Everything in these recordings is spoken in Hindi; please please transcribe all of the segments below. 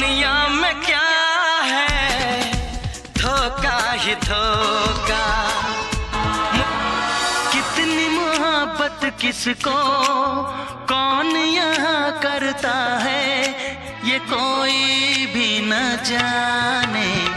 दुनिया में क्या है? धोखा ही धोखा। कितनी मोहब्बत किसको? कौन यहाँ करता है? ये कोई भी न जाने।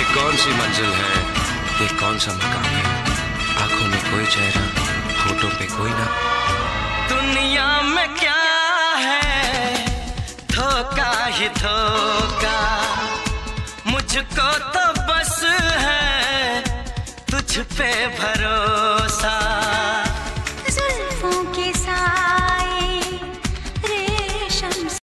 ये कौन सी मंजिल है? ये कौन सा मकान है? आँखों में कोई चेहरा फ़ोटो पे कोई ना। दुनिया में क्या है? धोखा ही धोखा। मुझको तो बस है तुझ पे भरोसा